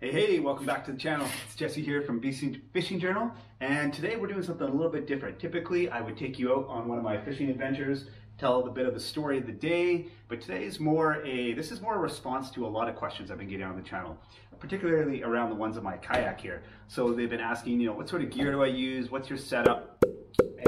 Hey, hey, welcome back to the channel. It's Jesse here from BC Fishing Journal, and today we're doing something a little bit different. Typically, I would take you out on one of my fishing adventures, tell a bit of the story of the day, but today is more a, this is more a response to a lot of questions I've been getting on the channel, particularly around the ones of my kayak here. So they've been asking, you know, what sort of gear do I use? What's your setup?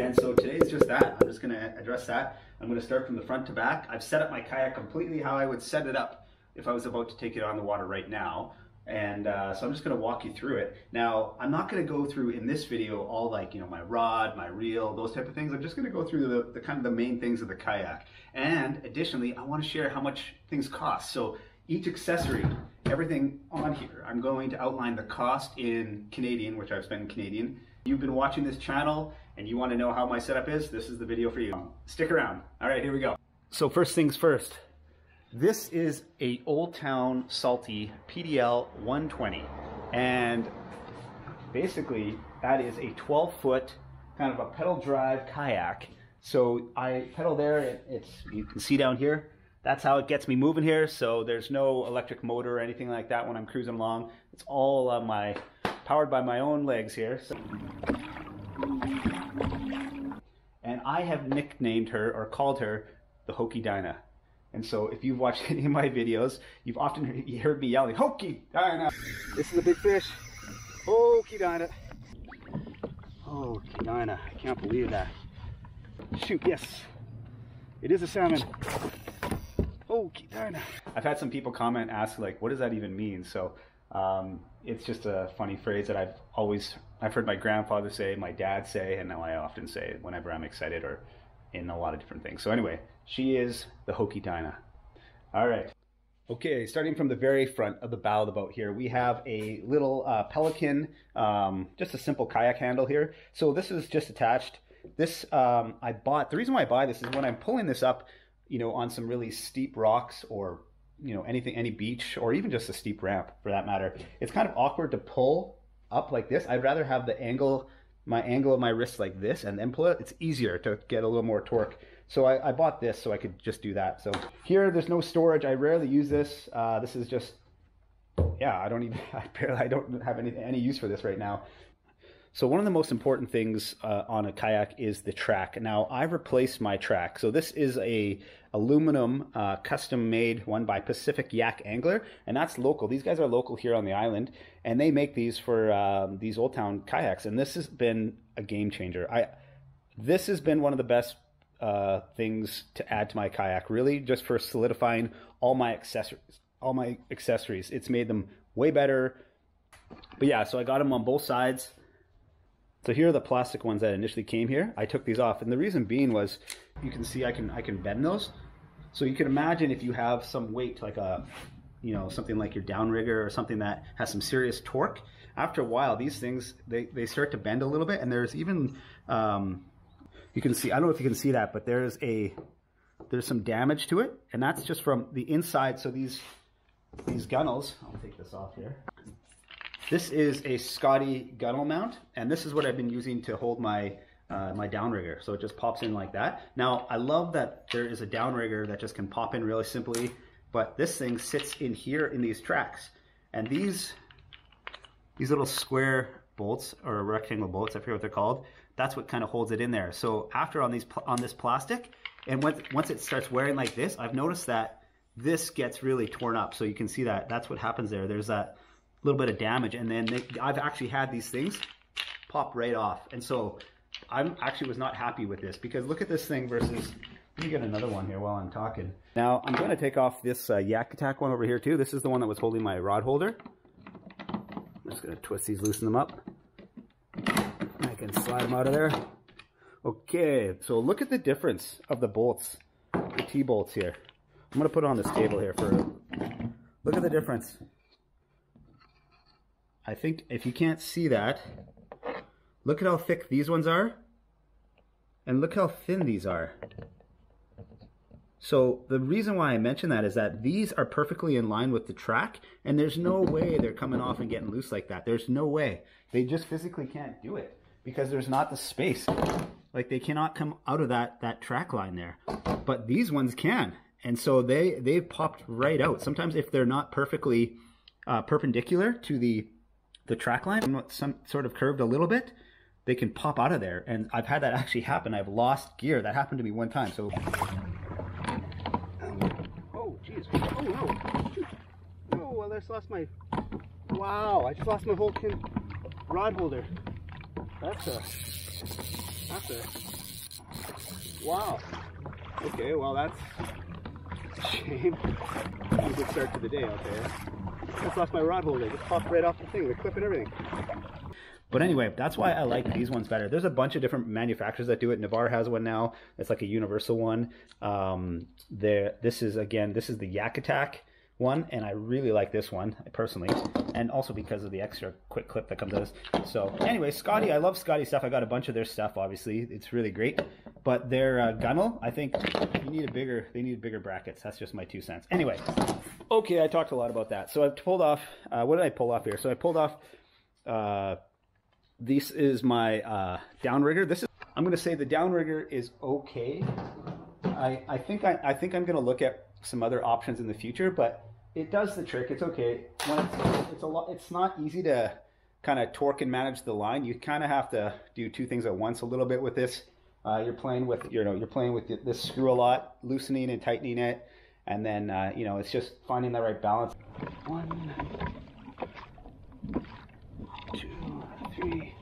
And so today is just that. I'm just gonna address that. I'm gonna start from the front to back. I've set up my kayak completely how I would set it up if I was about to take it on the water right now. And uh, so I'm just going to walk you through it. Now, I'm not going to go through in this video all like, you know, my rod, my reel, those type of things. I'm just going to go through the, the kind of the main things of the kayak. And additionally, I want to share how much things cost. So each accessory, everything on here, I'm going to outline the cost in Canadian, which I've spent in Canadian. You've been watching this channel and you want to know how my setup is, this is the video for you. Stick around. All right, here we go. So first things first, this is a Old Town Salty PDL 120 and basically that is a 12 foot kind of a pedal drive kayak. So I pedal there, it's you can see down here, that's how it gets me moving here. So there's no electric motor or anything like that when I'm cruising along. It's all uh, my powered by my own legs here. So. And I have nicknamed her or called her the Hokey Dinah and so if you've watched any of my videos, you've often heard me yelling, Hokey Dinah. This is a big fish. Hokey Dinah. Hokey Dinah. I can't believe that. Shoot, yes. It is a salmon. Hokey Dinah. I've had some people comment, ask like, what does that even mean? So um, it's just a funny phrase that I've always, I've heard my grandfather say, my dad say, and now I often say whenever I'm excited or in a lot of different things. So anyway, she is the Hokey Dinah. All right. Okay, starting from the very front of the bow of the boat here, we have a little uh, Pelican, um, just a simple kayak handle here. So this is just attached. This um, I bought. The reason why I buy this is when I'm pulling this up, you know, on some really steep rocks or you know anything, any beach or even just a steep ramp for that matter. It's kind of awkward to pull up like this. I'd rather have the angle my angle of my wrist like this and then pull it, it's easier to get a little more torque. So I, I bought this so I could just do that. So here, there's no storage. I rarely use this. Uh, this is just, yeah, I don't even, I barely, I don't have any, any use for this right now. So one of the most important things uh, on a kayak is the track. Now I've replaced my track. So this is a aluminum uh, custom made one by Pacific Yak Angler, and that's local. These guys are local here on the island, and they make these for um, these Old Town kayaks. And this has been a game changer. I this has been one of the best uh, things to add to my kayak. Really, just for solidifying all my accessories. All my accessories. It's made them way better. But yeah, so I got them on both sides. So here are the plastic ones that initially came here. I took these off, and the reason being was, you can see I can I can bend those. So you can imagine if you have some weight, like a, you know, something like your downrigger or something that has some serious torque. After a while, these things they they start to bend a little bit, and there's even, um, you can see I don't know if you can see that, but there's a there's some damage to it, and that's just from the inside. So these these gunnels, I'll take this off here. This is a Scotty gunnel mount, and this is what I've been using to hold my uh, my downrigger. So it just pops in like that. Now, I love that there is a downrigger that just can pop in really simply, but this thing sits in here in these tracks. And these, these little square bolts, or rectangle bolts, I forget what they're called, that's what kind of holds it in there. So after on these on this plastic, and once, once it starts wearing like this, I've noticed that this gets really torn up. So you can see that that's what happens there. There's that little bit of damage and then they, I've actually had these things pop right off. And so I actually was not happy with this because look at this thing versus let me get another one here while I'm talking. Now I'm going to take off this uh, Yak Attack one over here too. This is the one that was holding my rod holder. I'm just going to twist these loosen them up. I can slide them out of there. Okay so look at the difference of the bolts the T-bolts here. I'm going to put on this table here for look at the difference I think if you can't see that, look at how thick these ones are, and look how thin these are. So the reason why I mention that is that these are perfectly in line with the track, and there's no way they're coming off and getting loose like that. There's no way. They just physically can't do it because there's not the space. Like they cannot come out of that, that track line there. But these ones can. And so they, they've popped right out. Sometimes if they're not perfectly uh, perpendicular to the the track line, some sort of curved a little bit, they can pop out of there. And I've had that actually happen. I've lost gear. That happened to me one time. So. Oh, jeez. Oh, no. No, well, I just lost my. Wow, I just lost my whole kin rod holder. That's a. That's a. Wow. Okay, well, that's a shame. A good start to the day out there. Just lost my rod holder. Just popped right off the thing, the clip and everything. But anyway, that's why I like these ones better. There's a bunch of different manufacturers that do it. Navarre has one now. It's like a universal one. Um, there, this is again, this is the Yak Attack one, and I really like this one personally, and also because of the extra quick clip that comes with this. So anyway, Scotty, I love Scotty stuff. I got a bunch of their stuff. Obviously, it's really great. But their uh, gunnel, I think you need a bigger. They need bigger brackets. That's just my two cents. Anyway, okay, I talked a lot about that. So I pulled off. Uh, what did I pull off here? So I pulled off. Uh, this is my uh, downrigger. This is. I'm going to say the downrigger is okay. I, I think I, I think I'm going to look at some other options in the future, but it does the trick. It's okay. When it's, it's a lot. It's not easy to kind of torque and manage the line. You kind of have to do two things at once a little bit with this. Uh, you're playing with you know you're playing with this screw a lot, loosening and tightening it, and then uh, you know it's just finding the right balance. One, two, three,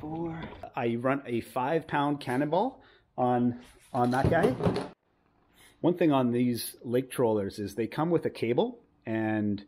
four. I run a five pound cannonball on on that guy. One thing on these lake trollers is they come with a cable, and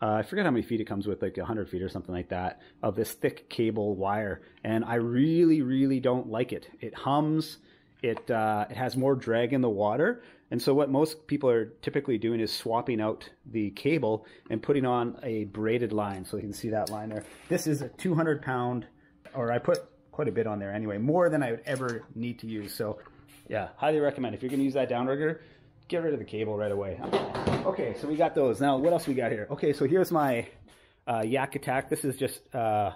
uh, I forget how many feet it comes with, like 100 feet or something like that, of this thick cable wire. And I really, really don't like it. It hums. It uh, it has more drag in the water, and so what most people are typically doing is swapping out the cable and putting on a braided line. So you can see that line there. This is a 200 pound, or I put quite a bit on there anyway, more than I would ever need to use. So yeah, highly recommend. If you're going to use that downrigger, get rid of the cable right away. Okay, so we got those. Now, what else we got here? Okay, so here's my uh, Yak Attack. This is just uh,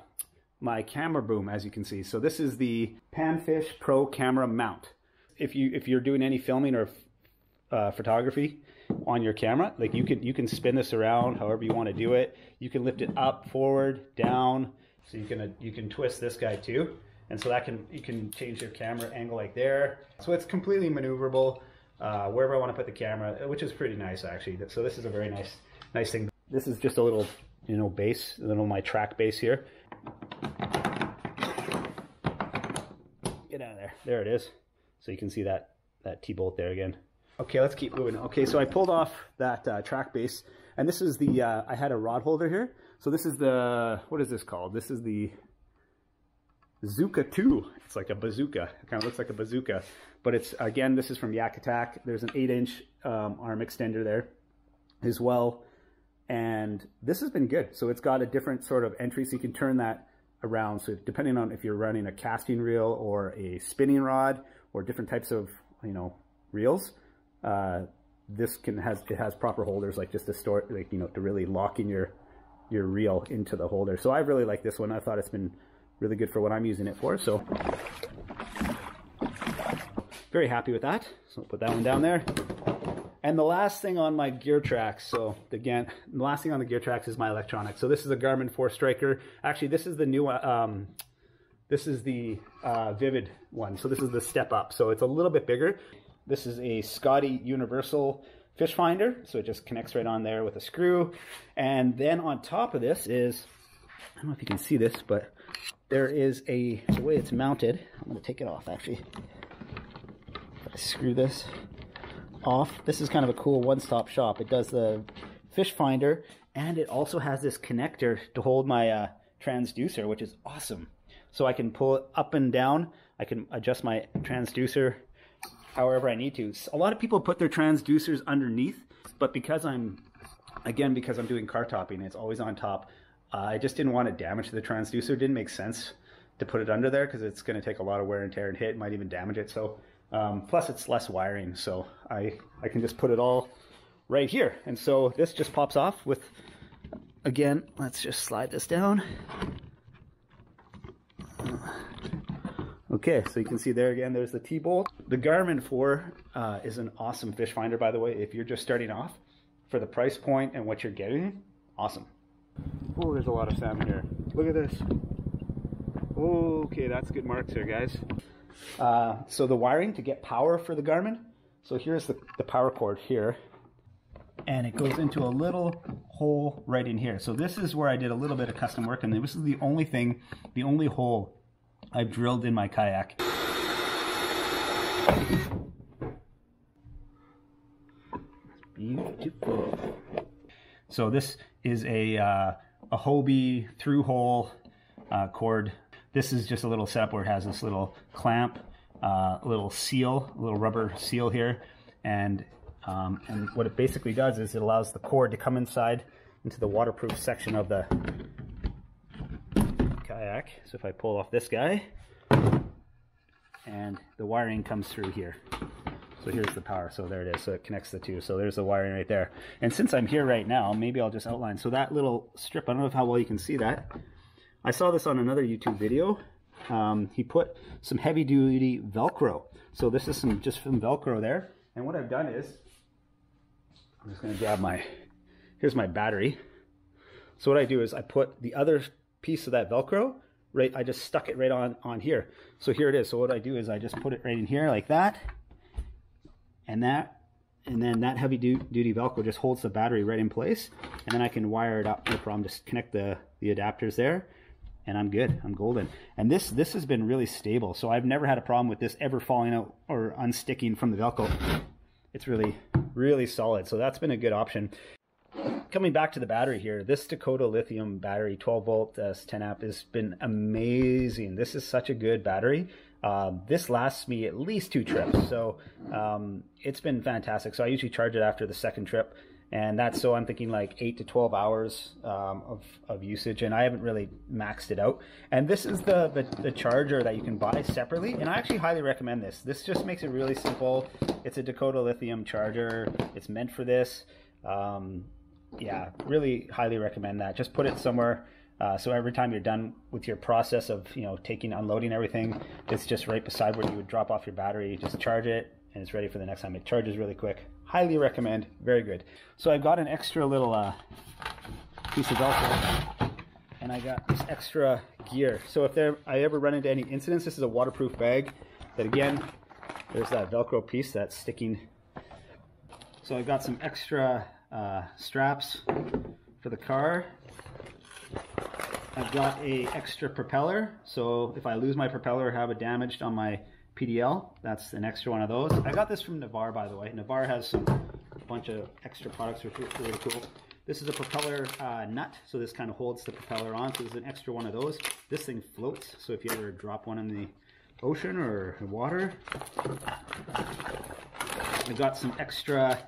my camera boom, as you can see. So this is the Panfish Pro Camera Mount. If you if you're doing any filming or uh, photography on your camera, like you can you can spin this around however you want to do it. You can lift it up, forward, down. So you can you can twist this guy too, and so that can you can change your camera angle like there. So it's completely maneuverable uh, wherever I want to put the camera, which is pretty nice actually. So this is a very nice, nice thing. This is just a little, you know, base, little my track base here. Get out of there. There it is. So you can see that that T-bolt there again. Okay, let's keep moving. Okay, so I pulled off that uh, track base, and this is the, uh, I had a rod holder here. So this is the, what is this called? This is the Zooka 2. It's like a bazooka. It kind of looks like a bazooka. But it's, again, this is from Yak Attack. There's an 8-inch um, arm extender there as well. And this has been good. So it's got a different sort of entry, so you can turn that around. So depending on if you're running a casting reel or a spinning rod or different types of, you know, reels, uh, this can has it has proper holders like just to store like you know to really lock in your your reel into the holder. So I really like this one. I thought it's been really good for what I'm using it for. So very happy with that. So I'll put that one down there. And the last thing on my gear tracks, so again, the last thing on the gear tracks is my electronics. So this is a Garmin 4 Striker. Actually, this is the new, um, this is the uh, Vivid one. So this is the step up. So it's a little bit bigger. This is a Scotty Universal fish finder. So it just connects right on there with a screw. And then on top of this is, I don't know if you can see this, but there is a, the way it's mounted. I'm to take it off actually. I screw this off. This is kind of a cool one-stop shop. It does the fish finder and it also has this connector to hold my uh, transducer, which is awesome. So I can pull it up and down. I can adjust my transducer however I need to. A lot of people put their transducers underneath, but because I'm, again, because I'm doing car topping, it's always on top. I just didn't want to damage the transducer. It didn't make sense to put it under there because it's going to take a lot of wear and tear and hit. It might even damage it. So um, plus it's less wiring. So I, I can just put it all right here. And so this just pops off with, again, let's just slide this down. Okay, so you can see there again, there's the T-bolt. The Garmin 4 uh, is an awesome fish finder, by the way. If you're just starting off, for the price point and what you're getting, awesome. Oh, there's a lot of salmon here. Look at this. Okay, that's good marks here, guys. Uh, so the wiring to get power for the Garmin. So here's the, the power cord here. And it goes into a little hole right in here. So this is where I did a little bit of custom work. And this is the only thing, the only hole I've drilled in my kayak. Beautiful. So this is a, uh, a Hobie through hull uh, cord. This is just a little setup where it has this little clamp, uh, little seal, little rubber seal here. And, um, and what it basically does is it allows the cord to come inside into the waterproof section of the kayak. So if I pull off this guy, and the wiring comes through here. So here's the power. So there it is. So it connects the two. So there's the wiring right there. And since I'm here right now, maybe I'll just outline. So that little strip, I don't know how well you can see that. I saw this on another YouTube video. Um, he put some heavy duty Velcro. So this is some just some Velcro there. And what I've done is, I'm just to grab my, here's my battery. So what I do is I put the other piece of that Velcro right, I just stuck it right on, on here. So here it is. So what I do is I just put it right in here like that and that and then that heavy duty velcro just holds the battery right in place and then I can wire it up no problem just connect the the adapters there and I'm good I'm golden. And this this has been really stable so I've never had a problem with this ever falling out or unsticking from the velcro. It's really really solid so that's been a good option. Coming back to the battery here this Dakota lithium battery 12 volt uh, 10 amp has been amazing. This is such a good battery um, this lasts me at least two trips, so um, it's been fantastic. So I usually charge it after the second trip, and that's so I'm thinking like eight to twelve hours um, of of usage, and I haven't really maxed it out. And this is the, the the charger that you can buy separately, and I actually highly recommend this. This just makes it really simple. It's a Dakota lithium charger. It's meant for this. Um, yeah, really highly recommend that. Just put it somewhere uh, so every time you're done with your process of you know taking unloading everything, it's just right beside where you would drop off your battery. You just charge it and it's ready for the next time. It charges really quick. Highly recommend. Very good. So I've got an extra little uh, piece of Velcro and I got this extra gear. So if there I ever run into any incidents, this is a waterproof bag. That again, there's that Velcro piece that's sticking. So I've got some extra uh, straps for the car I've got a extra propeller, so if I lose my propeller or have it damaged on my PDL, that's an extra one of those. I got this from Navarre, by the way. Navarre has some a bunch of extra products which are really cool. This is a propeller uh, nut, so this kind of holds the propeller on, so there's an extra one of those. This thing floats, so if you ever drop one in the ocean or water. I got some extra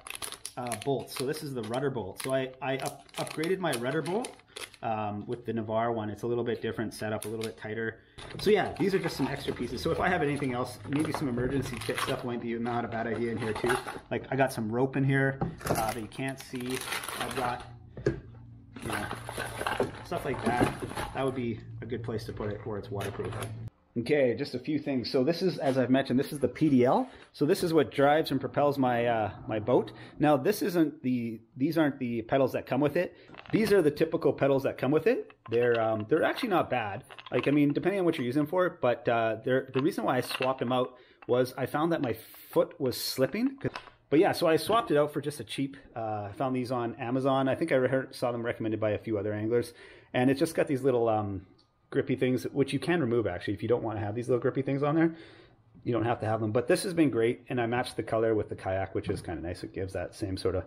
uh, bolts. So this is the rudder bolt. So I, I up, upgraded my rudder bolt um, with the Navarre one. It's a little bit different setup, a little bit tighter. So yeah, these are just some extra pieces. So if I have anything else, maybe some emergency kit stuff might be not a bad idea in here too. Like I got some rope in here uh, that you can't see. I've got, you know, stuff like that. That would be a good place to put it where it's waterproof. Okay, just a few things. So this is, as I've mentioned, this is the PDL. So this is what drives and propels my uh, my boat. Now this isn't the these aren't the pedals that come with it. These are the typical pedals that come with it. They're um, they're actually not bad. Like I mean, depending on what you're using for. But uh, the reason why I swapped them out was I found that my foot was slipping. But yeah, so I swapped it out for just a cheap. Uh, found these on Amazon. I think I saw them recommended by a few other anglers, and it just got these little um, grippy things, which you can remove actually if you don't want to have these little grippy things on there. You don't have to have them, but this has been great, and I matched the color with the kayak, which is kind of nice. It gives that same sort of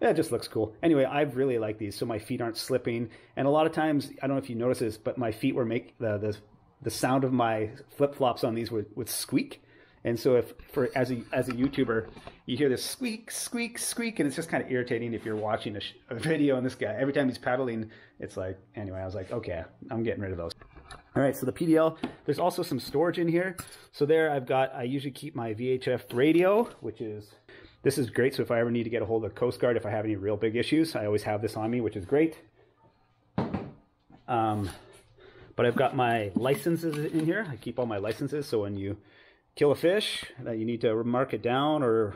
yeah, it just looks cool. Anyway, I really like these, so my feet aren't slipping. And a lot of times, I don't know if you notice this, but my feet were make the the, the sound of my flip flops on these would, would squeak. And so, if for as a as a YouTuber, you hear this squeak, squeak, squeak, and it's just kind of irritating if you're watching a, a video and this guy every time he's paddling, it's like anyway. I was like, okay, I'm getting rid of those. All right, so the PDL, there's also some storage in here. So there I've got, I usually keep my VHF radio, which is, this is great. So if I ever need to get a hold of Coast Guard, if I have any real big issues, I always have this on me, which is great. Um, but I've got my licenses in here. I keep all my licenses. So when you kill a fish that you need to mark it down or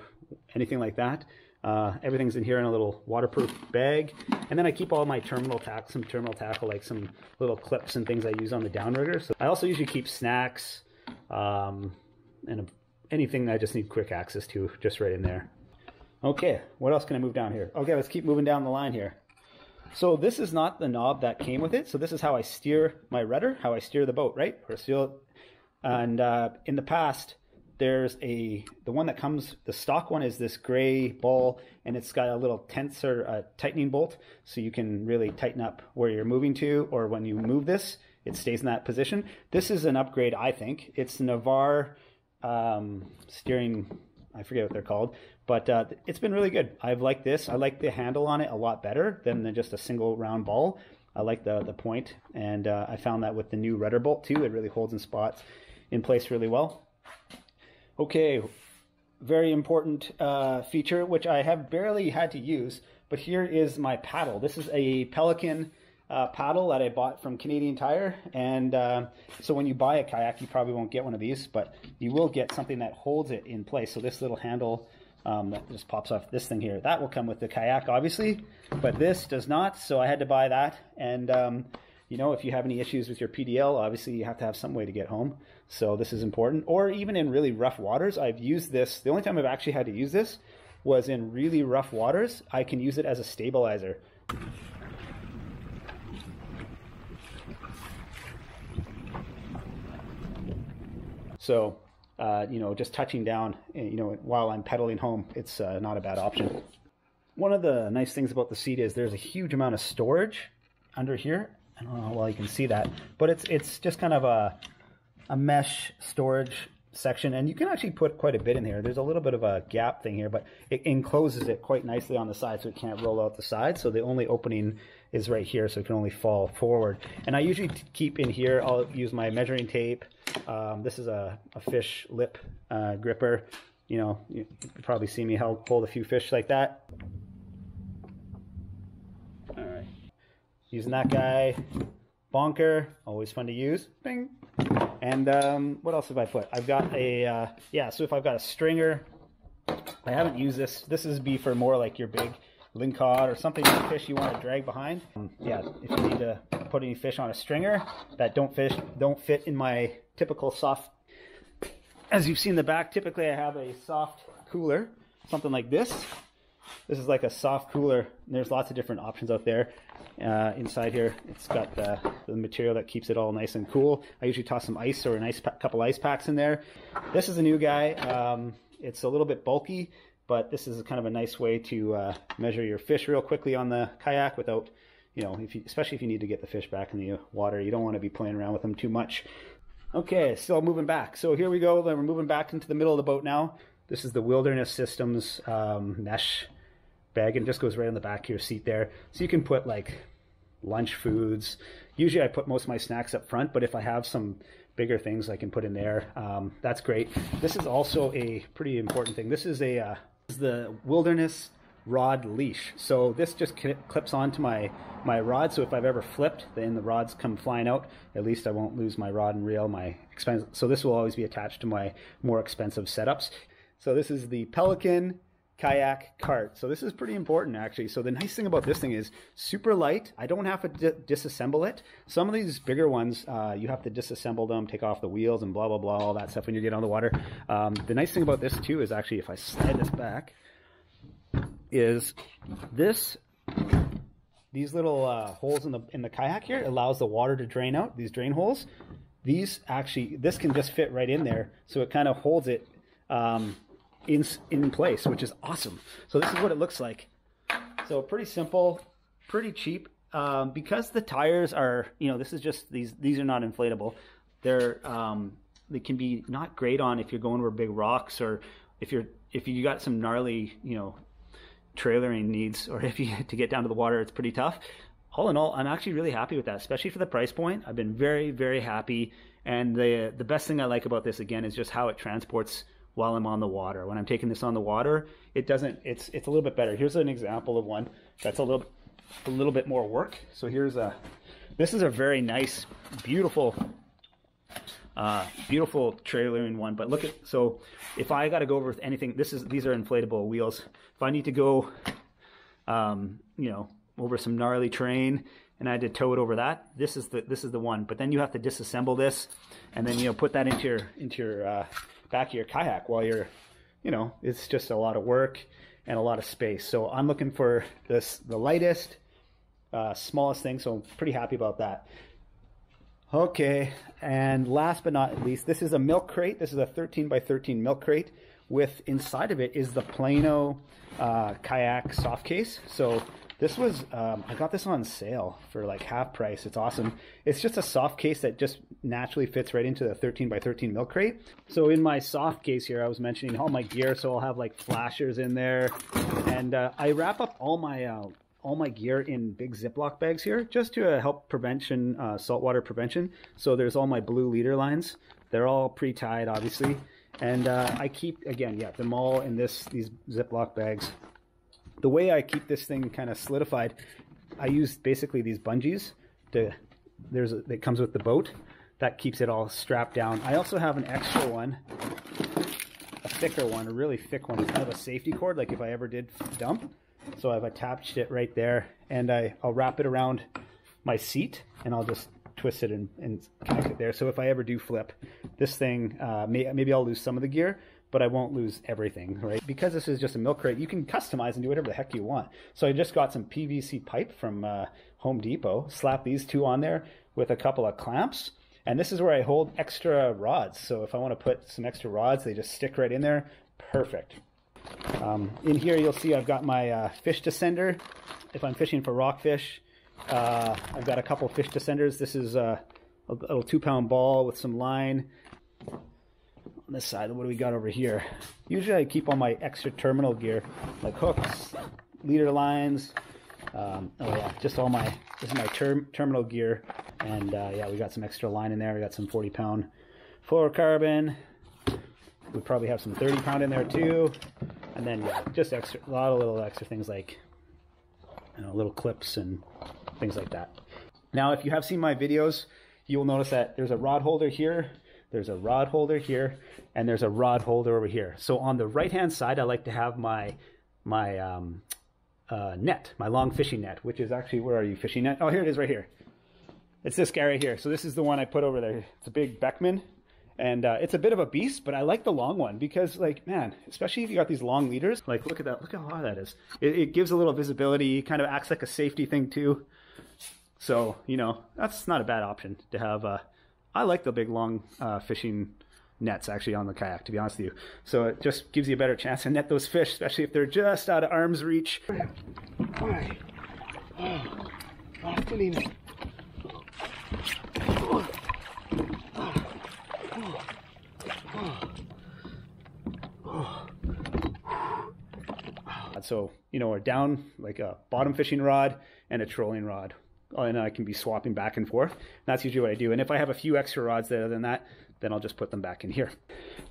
anything like that, Uh, everything's in here in a little waterproof bag. And then I keep all my terminal tackle, some terminal tackle, like some little clips and things I use on the downrigger. So I also usually keep snacks um, and anything I just need quick access to just right in there. Okay, what else can I move down here? Okay, let's keep moving down the line here. So this is not the knob that came with it. So this is how I steer my rudder, how I steer the boat, right? And uh, in the past, there's a the one that comes the stock one is this gray ball and it's got a little tensor uh, tightening bolt. So you can really tighten up where you're moving to or when you move this it stays in that position. This is an upgrade i think. It's navarre um, steering i forget what they're called but uh, it's been really good. I've liked this. I like the handle on it a lot better than just a single round ball. I like the the point and uh, i found that with the new rudder bolt too it really holds in spots in place really well Okay, very important uh, feature, which I have barely had to use, but here is my paddle. This is a Pelican uh, paddle that I bought from Canadian Tire. And uh, so when you buy a kayak, you probably won't get one of these, but you will get something that holds it in place. So this little handle um, that just pops off this thing here, that will come with the kayak, obviously, but this does not. So I had to buy that. And um, you know, if you have any issues with your PDL, obviously you have to have some way to get home. So this is important. Or even in really rough waters, I've used this. The only time I've actually had to use this was in really rough waters. I can use it as a stabilizer. So, uh, you know, just touching down, eh, you know, while I'm pedaling home, it's uh, not a bad option. One of the nice things about the seat is there's a huge amount of storage under here I don't know how well you can see that, but it's it's just kind of a a mesh storage section, and you can actually put quite a bit in here. There's a little bit of a gap thing here, but it encloses it quite nicely on the side, so it can't roll out the side. So the only opening is right here, so it can only fall forward. And I usually keep in here. I'll use my measuring tape. Um, this is a, a fish lip uh, gripper. You know, you probably see me hold, hold a few fish like that. All right. Using that guy. Bonker, always fun to use. Bing. And um, what else have I put? I've got a, uh, yeah, so if I've got a stringer, I haven't used this. This is be for more like your big lingcod or something fish you want to drag behind. Um, yeah, if you need to put any fish on a stringer that don't fish, don't fit in my typical soft, as you've seen the back, typically I have a soft cooler, something like this. This is like a soft cooler. There's lots of different options out there. Uh, inside here, it's got the, the, material that keeps it all nice and cool. I usually toss some ice or a nice couple ice packs in there. This is a new guy. Um, it's a little bit bulky, but this is kind of a nice way to uh, measure your fish real quickly on the kayak without, you know, if you, especially if you need to get the fish back in the water. You don't want to be playing around with them too much. Okay, still moving back. So here we go. Then we're moving back into the middle of the boat now. This is the Wilderness Systems um, mesh bag and just goes right on the back of your seat there. So you can put like lunch foods. Usually I put most of my snacks up front, but if I have some bigger things I can put in there, um, that's great. This is also a pretty important thing. This is a uh, this is the Wilderness rod leash. So this just clips onto my, my rod. So if I've ever flipped, then the rods come flying out. At least I won't lose my rod and reel, my expense. So this will always be attached to my more expensive setups. So this is the Pelican kayak cart. So this is pretty important actually. So the nice thing about this thing is super light. I don't have to di disassemble it. Some of these bigger ones, uh, you have to disassemble them, take off the wheels and blah, blah, blah, all that stuff when you get on the water. Um, the nice thing about this too is actually if I slide this back, is this these little uh, holes in the in the kayak here allows the water to drain out these drain holes these actually this can just fit right in there so it kind of holds it um, in, in place, which is awesome. So this is what it looks like. So pretty simple, pretty cheap. Um, because the tires are, you know, this is just, these, these are not inflatable. They're, um, they can be not great on if you're going over big rocks or if you're, if you got some gnarly, you know, trailering needs or if you to get down to the water, it's pretty tough. All in all, I'm actually really happy with that, especially for the price point. I've been very, very happy. And the the best thing I like about this again is just how it transports while I'm on the water. When I'm taking this on the water, it doesn't. It's it's a little bit better. Here's an example of one that's a little a little bit more work. So here's a. This is a very nice, beautiful Uh, beautiful trailering one, but look at so if I got to go over with anything, this is these are inflatable wheels. If I need to go, um, you know, over some gnarly terrain and I had to tow it over that, this is the this is the one. But then you have to disassemble this, and then you know put that into your into your uh, back of your kayak while you're, you know, it's just a lot of work and a lot of space. So I'm looking for this the lightest, uh, smallest thing. So I'm pretty happy about that. Okay, and last but not least, this is a milk crate. This is a 13 by 13 milk crate with inside of it is the Plano uh, kayak soft case. So this was, um, I got this on sale for like half price. It's awesome. It's just a soft case that just naturally fits right into the 13 by 13 milk crate. So in my soft case here, I was mentioning all my gear. So I'll have like flashers in there. And uh, I wrap up all my uh, all my gear in big Ziploc bags here just to uh, help prevention, uh, saltwater prevention. So there's all my blue leader lines. They're all pre-tied, obviously. And uh, I keep, again, yeah, them all in this these Ziploc bags. The way I keep this thing kind of solidified, I use basically these bungees to, there's a, that comes with the boat. That keeps it all strapped down. I also have an extra one, a thicker one, a really thick one. Kind of a safety cord, like if I ever did dump. So I've attached it right there and I, I'll wrap it around my seat and I'll just twist it and, and connect it there. So if I ever do flip, this thing, uh, may, maybe I'll lose some of the gear, but I won't lose everything, right? Because this is just a milk crate, you can customize and do whatever the heck you want. So I just got some PVC pipe from uh, Home Depot, slap these two on there with a couple of clamps. And this is where I hold extra rods. So if I want to put some extra rods, they just stick right in there. Perfect. Um, in here, you'll see I've got my uh, fish descender. If I'm fishing for rockfish, uh, I've got a couple fish descenders. This is uh, a little two pound ball with some line. On this side, what do we got over here? Usually I keep all my extra terminal gear, like hooks, leader lines. Um, oh yeah, just all my, this is my term, terminal gear. And uh, yeah, we got some extra line in there. We got some 40 pound fluorocarbon. We probably have some 30 pound in there too. And then yeah, just extra, a lot of little extra things like you know, little clips and things like that. Now, if you have seen my videos, you will notice that there's a rod holder here, there's a rod holder here, and there's a rod holder over here. So on the right-hand side, I like to have my my um, uh, net, my long fishing net, which is actually, where are you, fishing net? Oh, here it is right here. It's this guy right here. So this is the one I put over there. It's a big Beckman and uh, it's a bit of a beast, but I like the long one because, like, man, especially if you got these long leaders, like, look at that, look how hard that is. It, it gives a little visibility, kind of acts like a safety thing too. So, you know, that's not a bad option to have. Uh, I like the big long uh, fishing nets actually on the kayak, to be honest with you. So it just gives you a better chance to net those fish, especially if they're just out of arm's reach. So, you know, a down like a bottom fishing rod and a trolling rod. And I can be swapping back and forth. That's usually what I do. And if I have a few extra rods there than that, then I'll just put them back in here.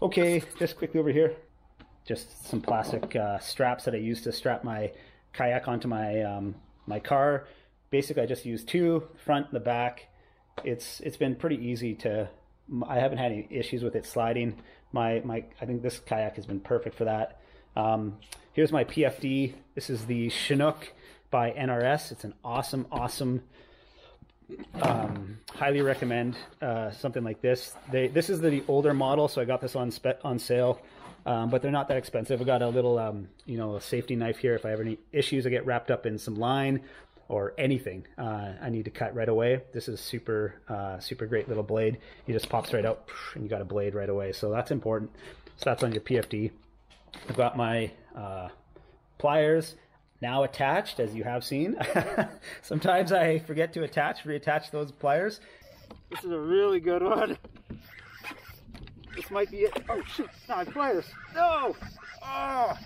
Okay, just quickly over here. Just some plastic uh, straps that I use to strap my kayak onto my um, my car. Basically, I just use two, front, and the back. It's it's been pretty easy to. I haven't had any issues with it sliding. My my I think this kayak has been perfect for that. Um, here's my PFD. This is the Chinook by NRS. It's an awesome, awesome. Um, highly recommend uh, something like this. They, this is the older model, so I got this on on sale. Um, but they're not that expensive. I got a little, um, you know, a safety knife here. If I have any issues, I get wrapped up in some line or anything uh, I need to cut right away. This is super, uh, super great little blade. He just pops right out, and you got a blade right away. So that's important. So that's on your PFD. I've got my uh, pliers now attached, as you have seen. Sometimes I forget to attach, reattach those pliers. This is a really good one. This might be it. Oh shoot, no, pliers. No! Oh!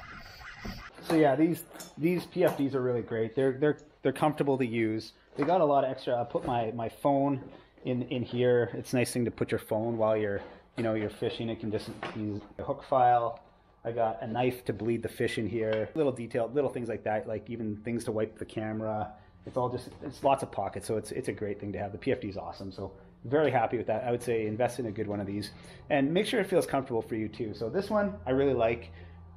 So yeah, these these PFDs are really great. They're they're they're comfortable to use. They got a lot of extra. I put my my phone in in here. It's a nice thing to put your phone while you're you know you're fishing. It can just use a hook file I got a knife to bleed the fish in here. Little detail, little things like that, like even things to wipe the camera. It's all just, it's lots of pockets, so it's it's a great thing to have. The PFD is awesome, so very happy with that. I would say invest in a good one of these and make sure it feels comfortable for you too. So this one I really like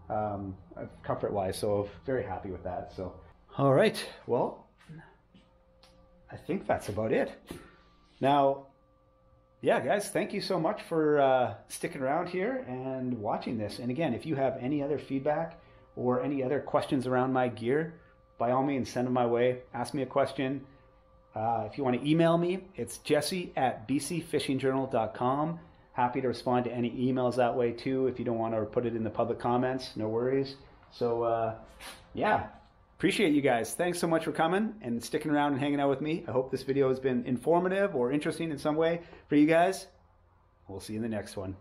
um, comfort wise. So very happy with that. So, all right. Well, I think that's about it. Now, yeah, guys, thank you so much for uh, sticking around here and watching this. And again, if you have any other feedback or any other questions around my gear, by all means, send them my way. Ask me a question. Uh, if you want to email me, it's jesse at bcfishingjournal.com. Happy to respond to any emails that way too. If you don't want to put it in the public comments, no worries. So, uh, yeah, appreciate you guys. Thanks so much for coming and sticking around and hanging out with me. I hope this video has been informative or interesting in some way for you guys. We'll see you in the next one.